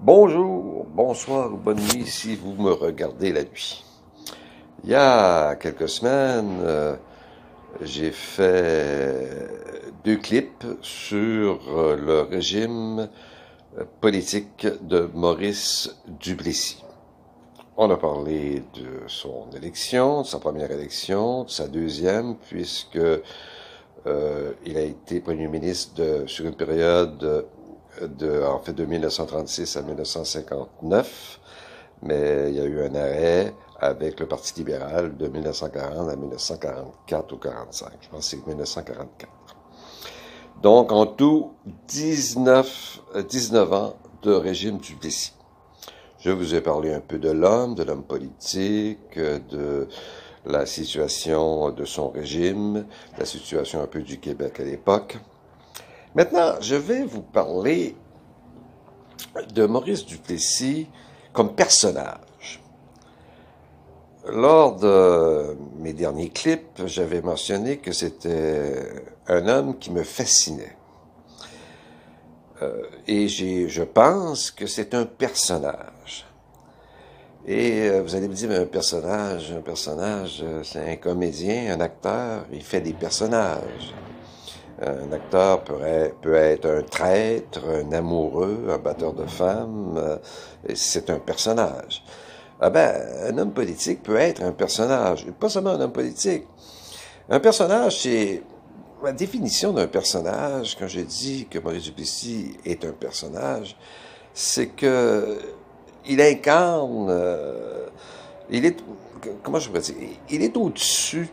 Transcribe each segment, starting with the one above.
Bonjour, bonsoir bonne nuit si vous me regardez la nuit. Il y a quelques semaines, euh, j'ai fait deux clips sur euh, le régime politique de Maurice Duplessis. On a parlé de son élection, de sa première élection, de sa deuxième, puisque euh, il a été premier ministre sur une période de, en fait, de 1936 à 1959, mais il y a eu un arrêt avec le Parti libéral de 1940 à 1944 ou 45. Je pense que c'est 1944. Donc, en tout, 19, 19 ans de régime du Duplessis. Je vous ai parlé un peu de l'homme, de l'homme politique, de la situation de son régime, la situation un peu du Québec à l'époque. Maintenant, je vais vous parler de Maurice Duplessis comme personnage. Lors de mes derniers clips, j'avais mentionné que c'était un homme qui me fascinait. Euh, et je pense que c'est un personnage. Et euh, vous allez me dire, mais un personnage, un personnage, euh, c'est un comédien, un acteur, il fait des personnages. Un acteur peut être, un traître, un amoureux, un batteur de femmes, c'est un personnage. Ah ben, un homme politique peut être un personnage, pas seulement un homme politique. Un personnage, c'est la définition d'un personnage, quand je dis que Maurice Duplessis est un personnage, c'est que il incarne, euh, il est, comment je pourrais dire, il est au-dessus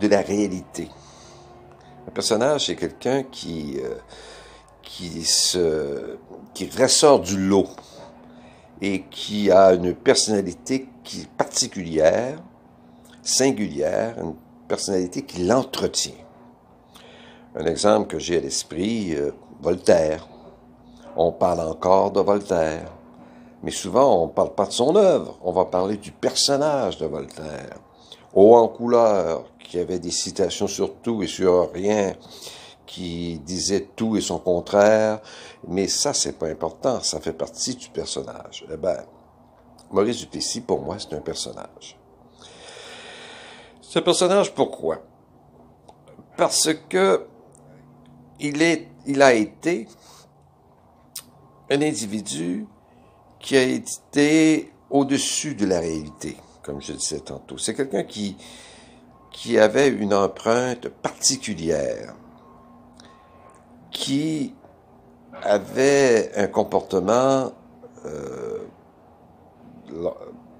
de la réalité. Un personnage, c'est quelqu'un qui, euh, qui ressort du lot et qui a une personnalité qui est particulière, singulière, une personnalité qui l'entretient. Un exemple que j'ai à l'esprit, euh, Voltaire. On parle encore de Voltaire, mais souvent on ne parle pas de son œuvre, on va parler du personnage de Voltaire. En couleur, qui avait des citations sur tout et sur rien, qui disait tout et son contraire, mais ça c'est pas important, ça fait partie du personnage. Eh ben, Maurice Duplessis, pour moi, c'est un personnage. Un personnage pourquoi? Parce que il, est, il a été un individu qui a été au-dessus de la réalité, comme je disais tantôt. C'est quelqu'un qui, qui avait une empreinte particulière, qui avait un comportement euh,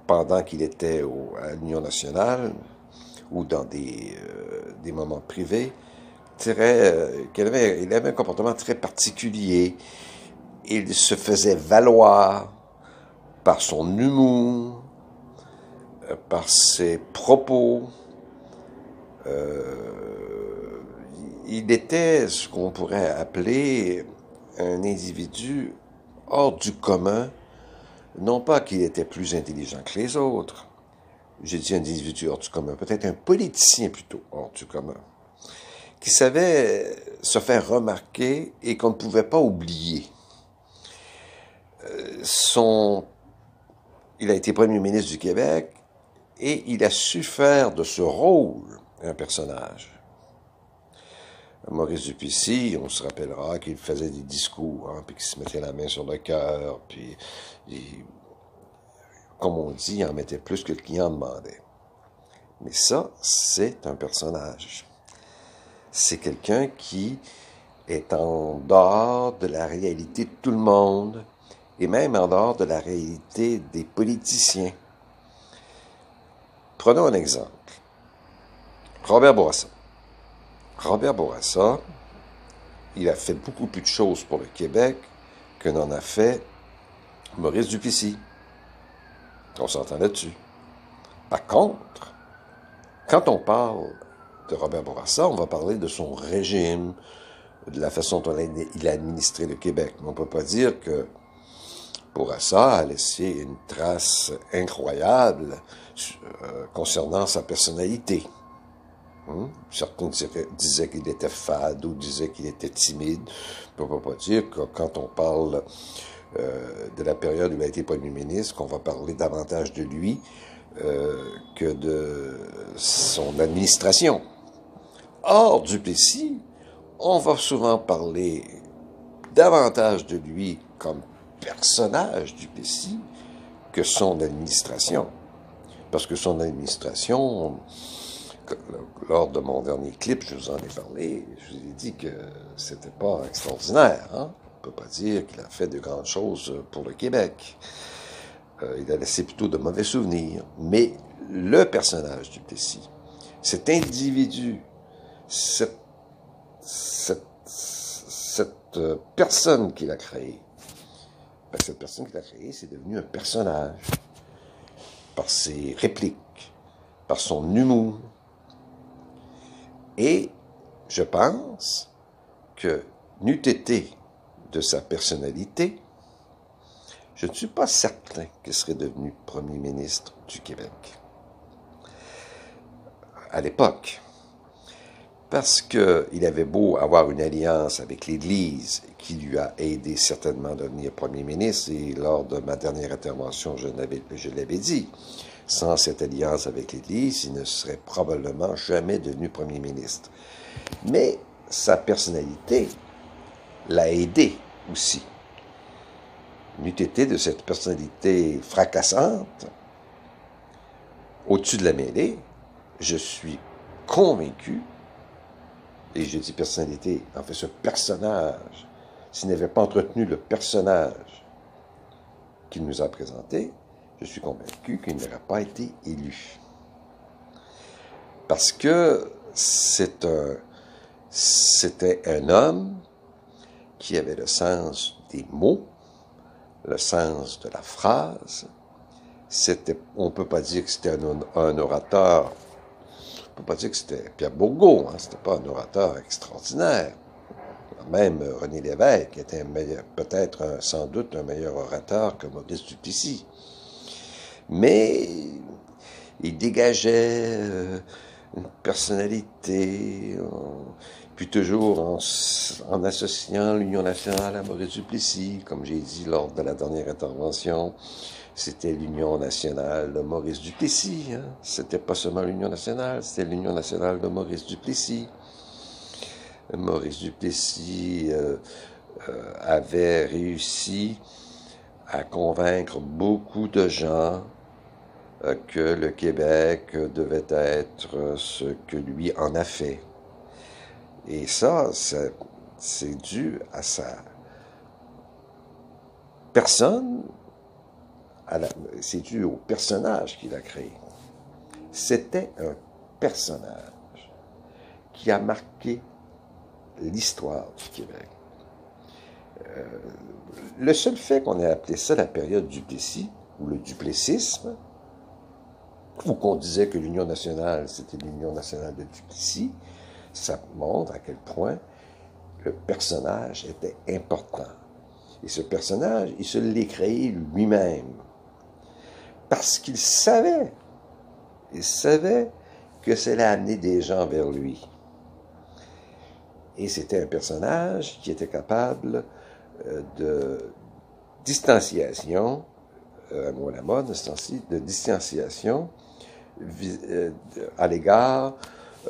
pendant qu'il était à l'Union nationale ou dans des, euh, des moments privés, euh, avait, il avait un comportement très particulier. Il se faisait valoir par son humour, par ses propos. Euh, il était ce qu'on pourrait appeler un individu hors du commun, non pas qu'il était plus intelligent que les autres, j'ai dit un individu hors du commun, peut-être un politicien plutôt hors du commun qui savait se faire remarquer et qu'on ne pouvait pas oublier. Euh, son, il a été premier ministre du Québec et il a su faire de ce rôle un personnage. Maurice Duplessis, on se rappellera qu'il faisait des discours, hein, puis qu'il se mettait la main sur le cœur, puis, comme on dit, il en mettait plus que le client demandait. Mais ça, c'est un personnage c'est quelqu'un qui est en dehors de la réalité de tout le monde et même en dehors de la réalité des politiciens. Prenons un exemple. Robert Bourassa. Robert Bourassa, il a fait beaucoup plus de choses pour le Québec que n'en a fait Maurice Duplessis. On s'entend là-dessus. Par contre, quand on parle de Robert Bourassa, on va parler de son régime, de la façon dont il a administré le Québec. Mais on ne peut pas dire que Bourassa a laissé une trace incroyable euh, concernant sa personnalité. Hmm? Certains disaient qu'il était fade ou disaient qu'il était timide. On ne pas dire que quand on parle euh, de la période où il a été Premier ministre qu'on va parler davantage de lui euh, que de son administration. Or, Duplessis, on va souvent parler davantage de lui comme personnage Duplessis que son administration. Parce que son administration, lors de mon dernier clip, je vous en ai parlé, je vous ai dit que c'était pas extraordinaire. Hein? On peut pas dire qu'il a fait de grandes choses pour le Québec. Euh, il a laissé plutôt de mauvais souvenirs. Mais le personnage du Plessis, cet individu, cette, cette, euh, personne qu'il a créée, cette personne qu'il a créée, c'est devenu un personnage par ses répliques, par son humour. Et je pense que n'eût été de sa personnalité, je ne suis pas certain qu'il serait devenu Premier ministre du Québec. À l'époque, parce qu'il avait beau avoir une alliance avec l'Église qui lui a aidé certainement à devenir Premier ministre, et lors de ma dernière intervention, je l'avais dit, sans cette alliance avec l'Église, il ne serait probablement jamais devenu Premier ministre. Mais sa personnalité l'a aidé aussi n'eût été de cette personnalité fracassante, au-dessus de la mêlée, je suis convaincu, et je dis personnalité, en fait ce personnage, s'il n'avait pas entretenu le personnage qu'il nous a présenté, je suis convaincu qu'il n'aurait pas été élu. Parce que c'était un homme qui avait le sens des mots, le sens de la phrase. On peut pas dire que c'était un, orateur, peut pas dire que c'était Pierre Bourgault, hein, c'était pas un orateur extraordinaire. Même René Lévesque était peut-être sans doute un meilleur orateur que Maurice Duplessis. Mais il dégageait euh, une personnalité, puis toujours en, associant l'Union nationale à Maurice Duplessis, comme j'ai dit lors de la dernière intervention, c'était l'Union nationale de Maurice Duplessis. Hein? C'était pas seulement l'Union nationale, c'était l'Union nationale de Maurice Duplessis. Maurice Duplessis euh, euh, avait réussi à convaincre beaucoup de gens euh, que le Québec devait être ce que lui en a fait. Et ça, c'est dû à sa personne, c'est dû au personnage qu'il a créé. C'était un personnage qui a marqué l'histoire du Québec. Euh, le seul fait qu'on ait appelé ça la période du Plessis, ou le duplessisme, ou qu'on disait que l'Union nationale, c'était l'Union nationale de Duplessis, ça montre à quel point le personnage était important. Et ce personnage, il se l'est créé lui-même. Parce qu'il savait, il savait que allait amener des gens vers lui. Et c'était un personnage qui était capable euh, de distanciation, euh, à moi la mode, de distanciation à l'égard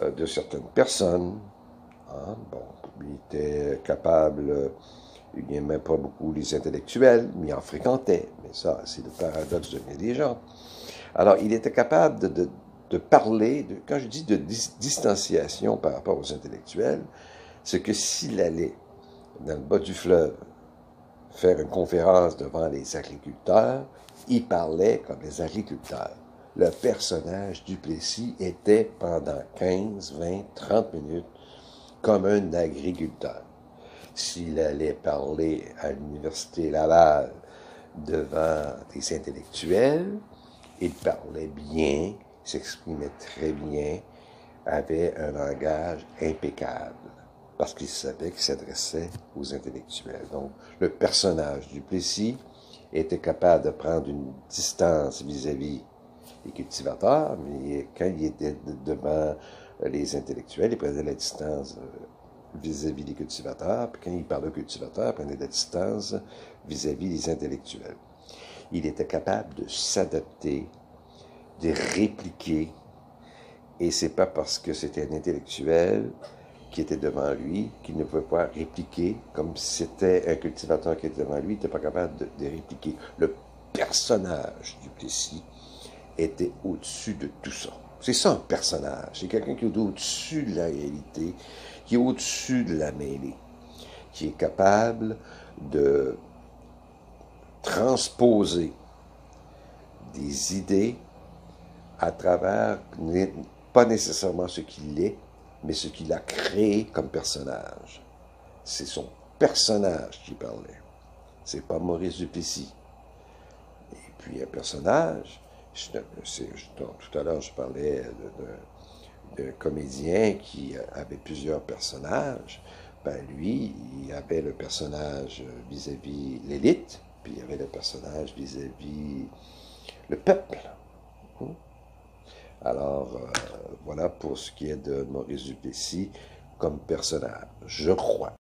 euh, de certaines personnes. Hein, bon, il était capable, il n'aimait pas beaucoup les intellectuels, mais il en fréquentait. Mais ça, c'est le paradoxe de bien des gens. Alors, il était capable de, parler, quand je dis de distanciation par rapport aux intellectuels, c'est que s'il allait dans le bas du fleuve faire une conférence devant les agriculteurs, il parlait comme les agriculteurs le personnage du Plessis était pendant 15, 20, 30 minutes comme un agriculteur. S'il allait parler à l'Université Laval devant des intellectuels, il parlait bien, s'exprimait très bien, avait un langage impeccable, parce qu'il savait qu'il s'adressait aux intellectuels. Donc, le personnage du Plessis était capable de prendre une distance vis-à-vis les cultivateurs, mais quand il était devant les intellectuels, il prenait la distance euh, vis-à-vis des cultivateurs, puis quand il parlait aux cultivateurs, il prenait la distance vis-à-vis des intellectuels. Il était capable de s'adapter, de répliquer, et c'est pas parce que c'était un intellectuel qui était devant lui qu'il ne pouvait pas répliquer, comme c'était un cultivateur qui était devant lui, il n'était pas capable de, de répliquer. Le personnage du Plessis était au-dessus de tout ça. C'est ça un personnage. C'est quelqu'un qui est au-dessus de la réalité, qui est au-dessus de la mêlée, qui est capable de transposer des idées à travers, pas nécessairement ce qu'il est, mais ce qu'il a créé comme personnage. C'est son personnage qui parlait. C'est pas Maurice Duplessis. Et puis un personnage, tout à l'heure, je parlais d'un comédien qui avait plusieurs personnages. Ben, lui, il avait le personnage vis-à-vis l'élite, puis il avait le personnage vis-à-vis le peuple. Hein? Alors, euh, voilà pour ce qui est de Maurice Duplessis comme personnage, je crois.